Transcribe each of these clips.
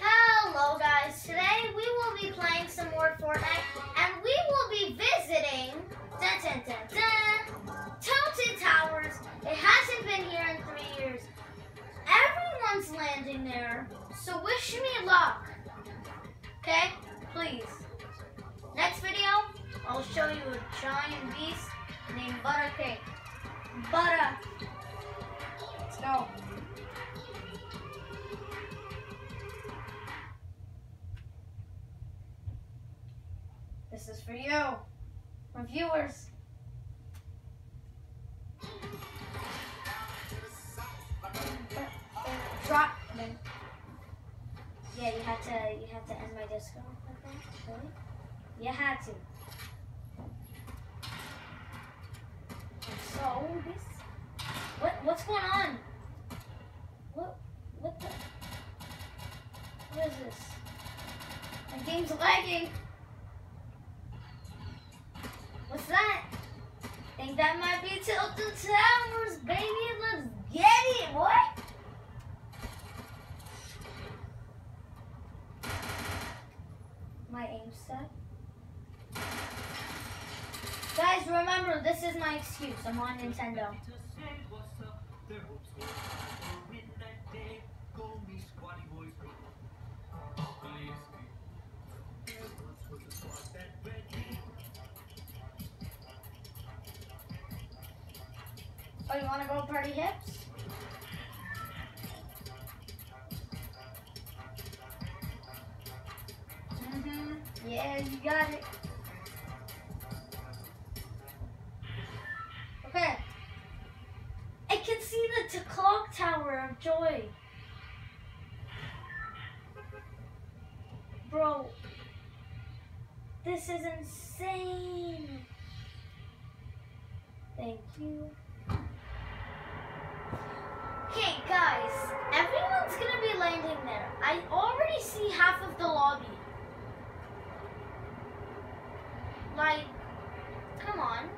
Hello guys, today we will be playing some more Fortnite and we will be visiting dun, dun, dun, dun, Tilted Towers. It hasn't been here in three years. Everyone's landing there, so wish me luck. Okay, please. Next video, I'll show you a giant beast named Buttercake. Butter. Let's. This is for you, my viewers. Drop. Yeah, you had to. You had to end my disco. Really? You had to. So this. What? What's going on? What? What the? What is this? My game's lagging. What's that? Think that might be Tilted Towers, baby. Let's get it, boy. My aim set. Guys, remember, this is my excuse. I'm on Nintendo. Oh, you want to go party hips? Mm-hmm. Yeah, you got it. Okay. I can see the clock tower of joy. Bro, this is insane. Thank you. Okay, guys, everyone's gonna be landing there. I half of the lobby. Like, come on.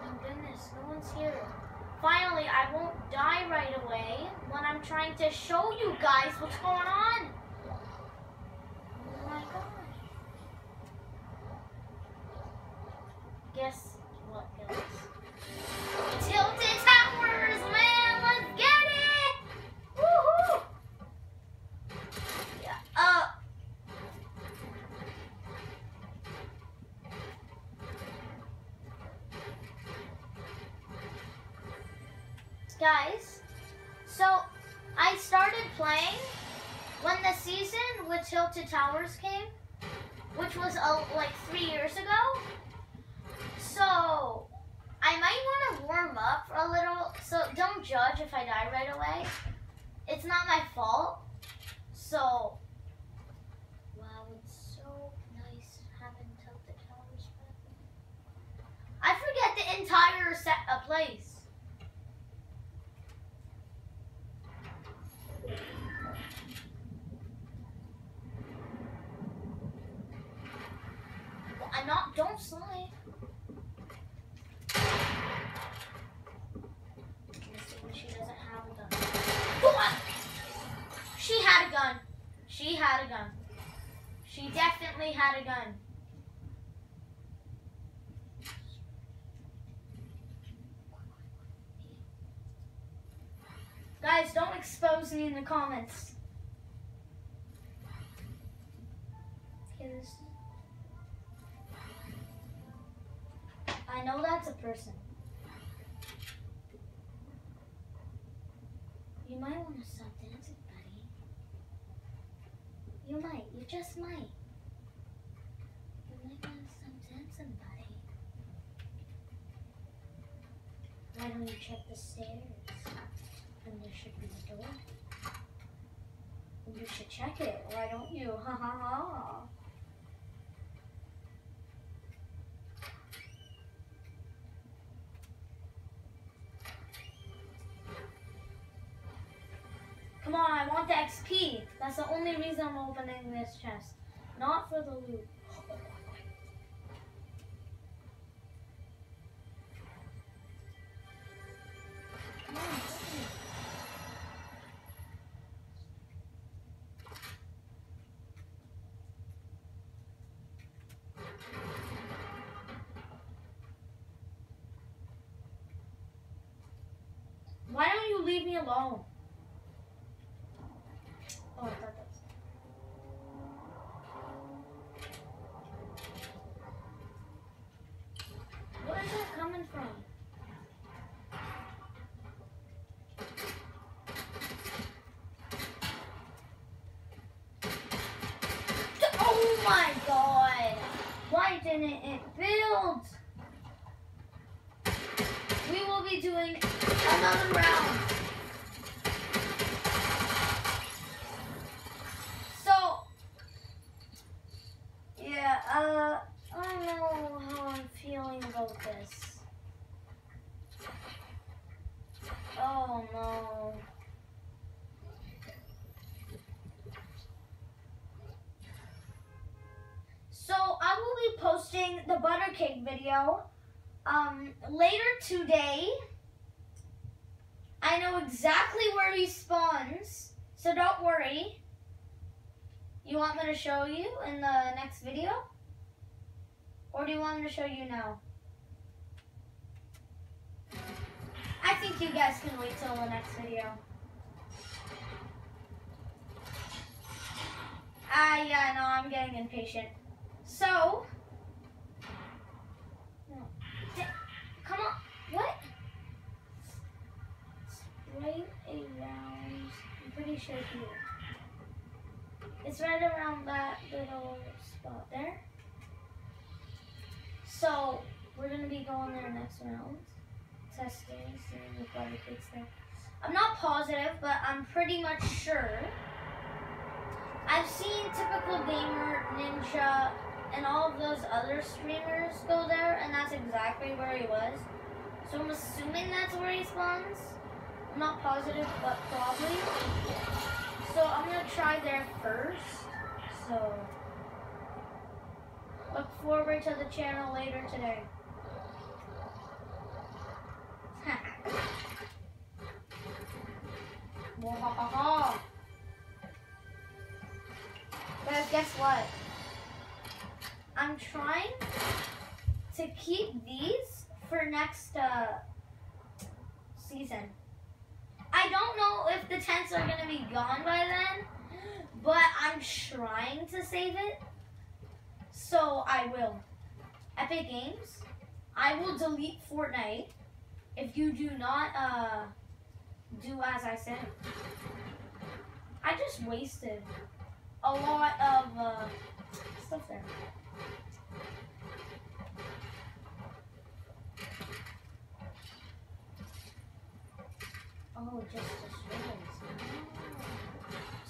My goodness, no one's here. Finally, I won't die right away when I'm trying to show you guys what's going on. Oh my gosh. Guess what, guys? If I die right away. It's not my fault. So, wow, it's so nice having Tilted Towers. I forget the entire set of place. I'm not, don't slide. Let's see when she doesn't have a gun. What? She had a gun. She had a gun. She definitely had a gun. Guys, don't expose me in the comments. Okay, this I know that's a person. You might want to stop. You might. You just might. You might want to stop dancing, buddy. Why don't you check the stairs? And there should be a door. You should check it. Why don't you? Ha ha ha. only reason I'm opening this chest. Not for the loot. Why don't you leave me alone? Why didn't it builds. We will be doing another round. So, yeah, uh, I know how I'm feeling about this. Oh no. So I will be posting the butter cake video um, later today. I know exactly where he spawns, so don't worry. You want me to show you in the next video? Or do you want me to show you now? I think you guys can wait till the next video. Ah, yeah, no, I'm getting impatient. So, come on, what? It's right around, I'm pretty sure here. It's right around that little spot there. So, we're gonna be going there next round. Testing, seeing if butter cake's there. I'm not positive, but I'm pretty much sure. I've seen typical gamer, ninja, and all of those other streamers go there, and that's exactly where he was. So I'm assuming that's where he spawns. I'm not positive, but probably. So I'm gonna try there first. So look forward to the channel later today. Guys, guess what? I'm trying to keep these for next uh, season. I don't know if the tents are gonna be gone by then, but I'm trying to save it. So I will. Epic Games, I will delete Fortnite if you do not uh, do as I said. I just wasted a lot of uh, stuff there. Oh, just destroys.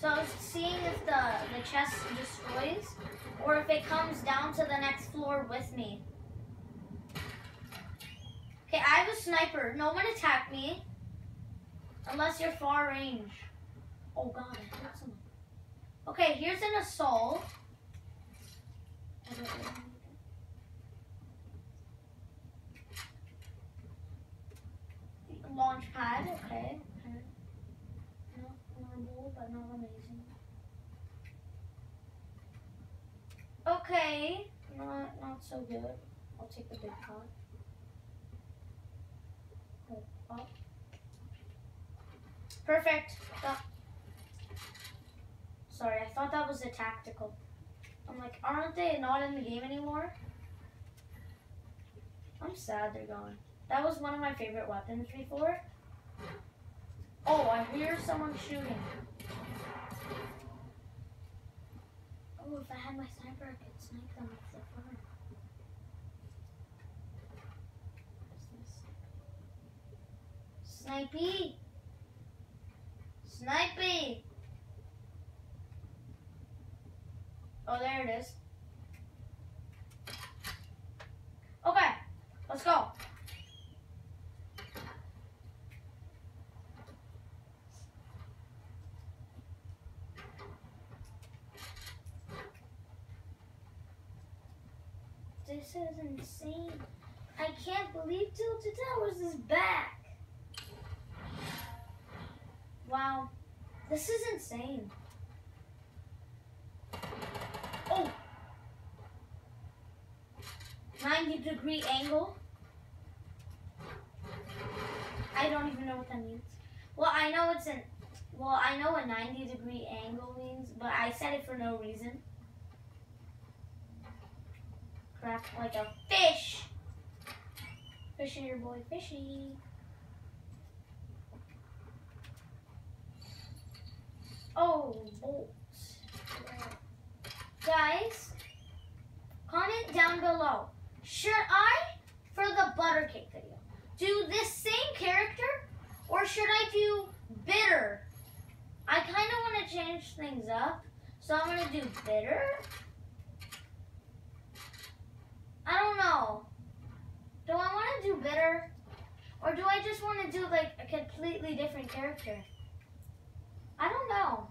So I seeing if the, the chest destroys or if it comes down to the next floor with me. Okay, I have a sniper. No one attack me. Unless you're far range. Oh god, I hurt someone. Okay, here's an assault. Launch pad, okay. Not horrible, but not amazing. Okay, not not so good. I'll take the big pot. Perfect. Sorry, I thought that was a tactical. I'm like, aren't they not in the game anymore? I'm sad they're gone. That was one of my favorite weapons before. Oh, I hear someone shooting. Oh, if I had my sniper, I could snipe them if they're far. What's this? Snipey! Snipey! Oh, there it is. Okay, let's go. This is insane. I can't believe Tilted Towers is back. Wow, this is insane. Oh! 90 degree angle. I don't even know what that means. Well, I know it's an. Well, I know a 90 degree angle means, but I said it for no reason. Crack like a fish. Fishy, your boy, fishy. Oh, bolts. Guys, comment down below. Should I, for the butter cake video, do this same character or should I do bitter? I kind of want to change things up. So I'm going to do bitter. I don't know. Do I want to do bitter? Or do I just want to do like a completely different character? I don't know.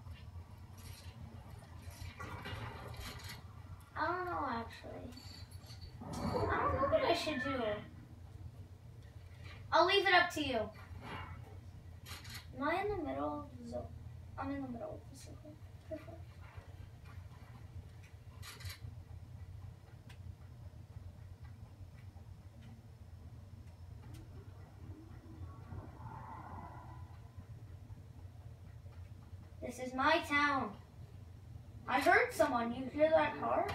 I don't know actually. I don't know what I should do. I'll leave it up to you. Am I in the middle? I'm in the middle This is my town. I heard someone. You hear that car?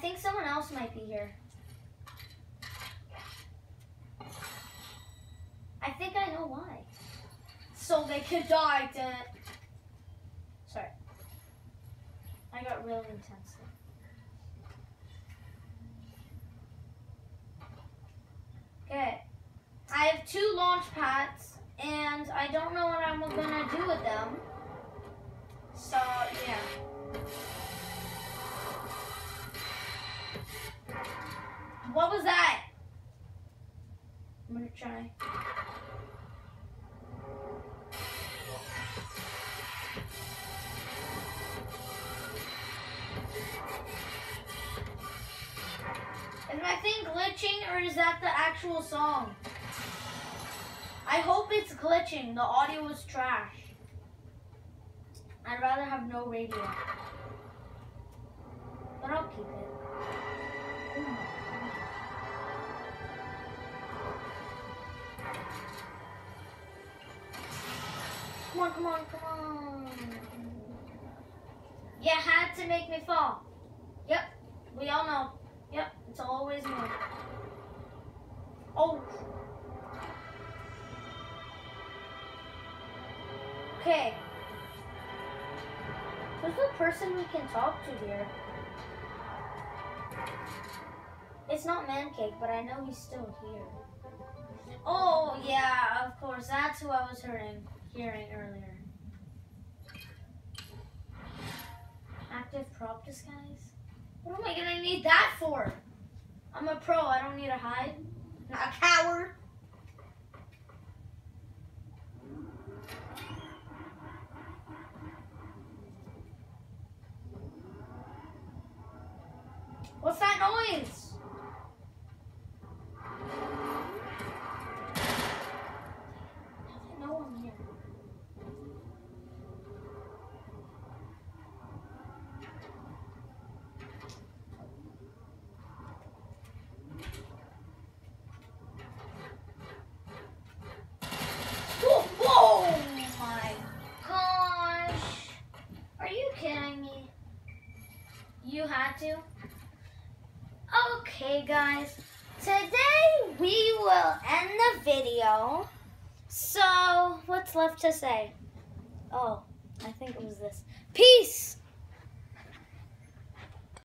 Think someone else might be here. I think I know why. So they could die to... Sorry. I got really intense. there. Okay. I have two launch pads, and I don't know what I'm gonna do with them. So, yeah. Actual song? I hope it's glitching. The audio is trash. I'd rather have no radio. But I'll keep it. Ooh. Come on, come on, come on. You had to make me fall. Yep, we all know. Yep, it's always me. Oh. Okay. Who's the person we can talk to here? It's not Mancake, but I know he's still here. Oh, yeah, of course. That's who I was hearing, hearing earlier. Active prop disguise? What am I gonna need that for? I'm a pro, I don't need a hide. Not a coward. What's that noise? No one here. Whoa, whoa my gosh. Are you kidding me? You had to? Guys. Today we will end the video. So, what's left to say? Oh, I think it was this. Peace!